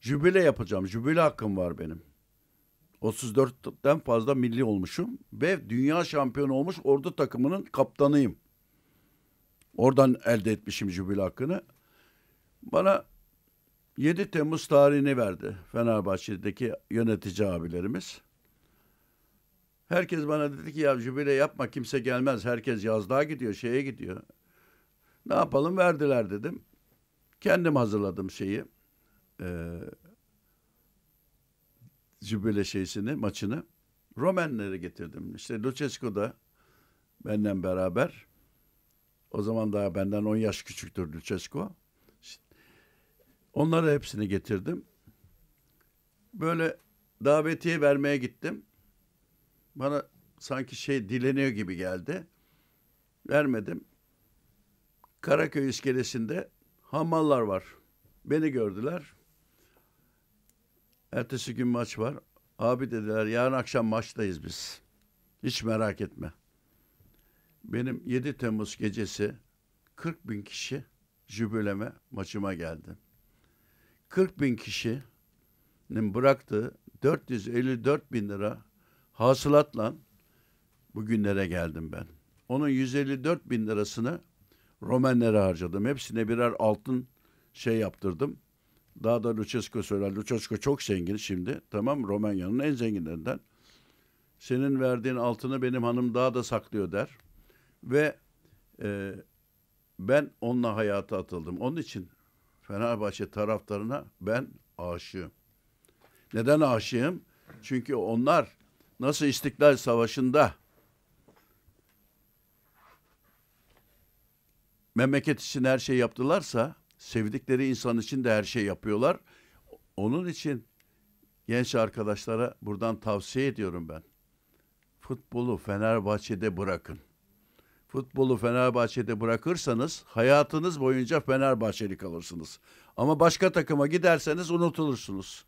Jübile yapacağım. Jübile hakkım var benim. 34'ten fazla milli olmuşum ve dünya şampiyonu olmuş ordu takımının kaptanıyım. Oradan elde etmişim jübile hakkını. Bana 7 Temmuz tarihini verdi Fenerbahçe'deki yönetici abilerimiz. Herkes bana dedi ki ya jübile yapma kimse gelmez. Herkes yazlığa gidiyor, şeye gidiyor. Ne yapalım verdiler dedim. Kendim hazırladım şeyi. Ee, jübile şeysini, maçını. Romenleri getirdim. İşte Lucescu da benden beraber. O zaman daha benden 10 yaş küçüktür Lucescu. Onları hepsini getirdim. Böyle davetiye vermeye gittim. Bana sanki şey dileniyor gibi geldi. Vermedim. Karaköy iskelesinde hamallar var. Beni gördüler. Ertesi gün maç var. Abi dediler yarın akşam maçtayız biz. Hiç merak etme. Benim 7 Temmuz gecesi 40 bin kişi jübileme maçıma geldi. 40 bin kişinin bıraktığı 454 bin lira hasılatla bugünlere geldim ben. Onun 154 bin lirasını Romenlere harcadım. Hepsine birer altın şey yaptırdım. Daha da Lucescu söyler. Lucescu çok zengin şimdi. Tamam Romanya'nın en zenginlerinden. Senin verdiğin altını benim hanım daha da saklıyor der. Ve e, ben onunla hayata atıldım. Onun için Fenerbahçe taraftarına ben aşığım. Neden aşığım? Çünkü onlar nasıl İstiklal Savaşı'nda memleket için her şey yaptılarsa sevdikleri insan için de her şey yapıyorlar. Onun için genç arkadaşlara buradan tavsiye ediyorum ben. Futbolu Fenerbahçe'de bırakın. Futbolu Fenerbahçe'de bırakırsanız hayatınız boyunca Fenerbahçeli kalırsınız. Ama başka takıma giderseniz unutulursunuz.